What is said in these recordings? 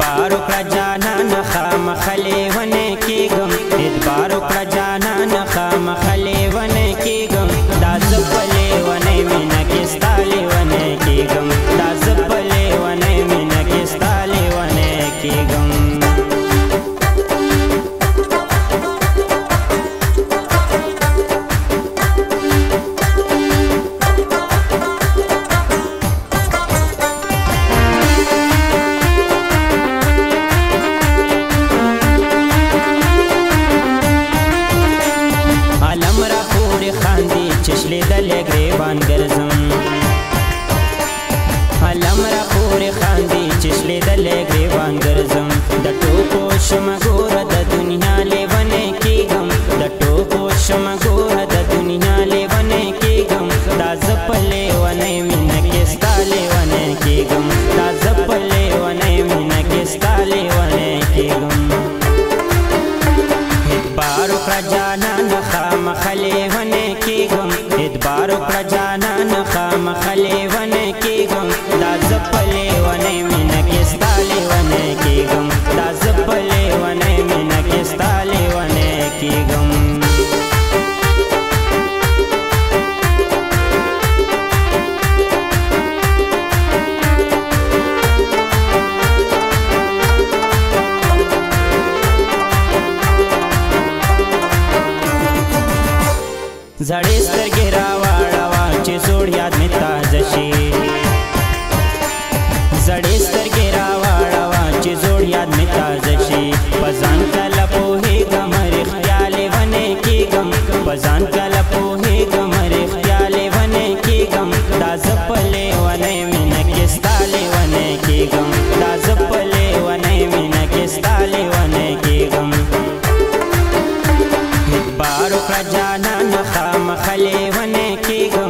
بارو کرا جانا نخام خلی لیدل گریبان ګرځم علم را پورې خاندي چې لیدل گریبان ګرځم د ټوکو شمه ګور د دنیا لیونه کیګم د ټوکو شمه ګور د دنیا لیونه کیګم دا زپلې ونه مینه کې ستاله ونه کیګم دا زپلې ونه مینه کې ستاله ونه کیګم بارو خرجانا نخام خلیف زړې me go.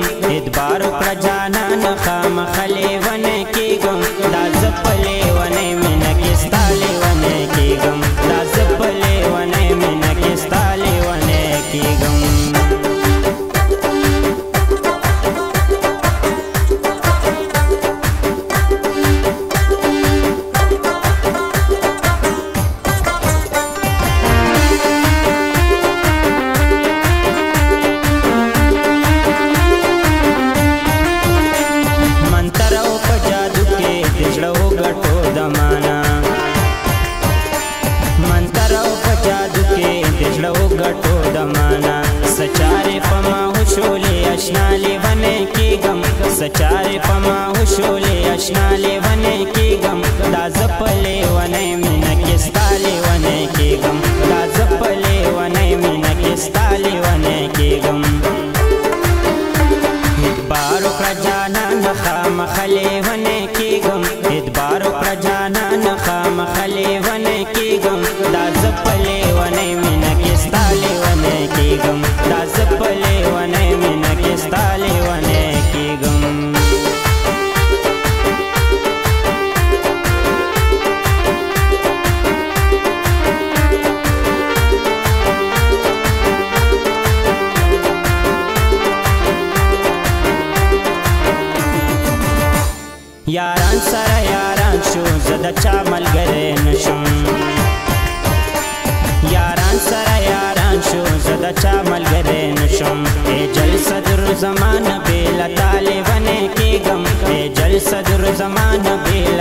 لیونه کېږم سچارې په ما هوشولې اشنا لیونه کېږم دا زه په لیونۍ مینه کې ستا لیونۍ کېږم دا زه په لیونۍ مینه کې ستا لیونۍ کېږم یاران سره یاران شو زه د چا ملګری نشم یاران سره یاران شو زه د چا ملګری نشم ای جل صدر زمان بیل طالبانه کېږم ای جل صدر زمان بیل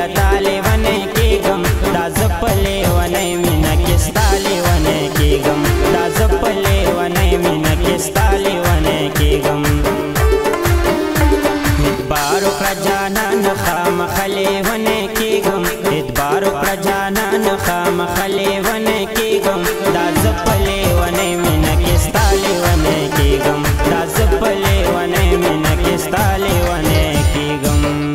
خامخلی ونه کېږم دا زه په لیونۍ مینه کې ستا لیونۍ کېږم دا زه په لیونۍ مینه کې ستا لیونۍ کېږم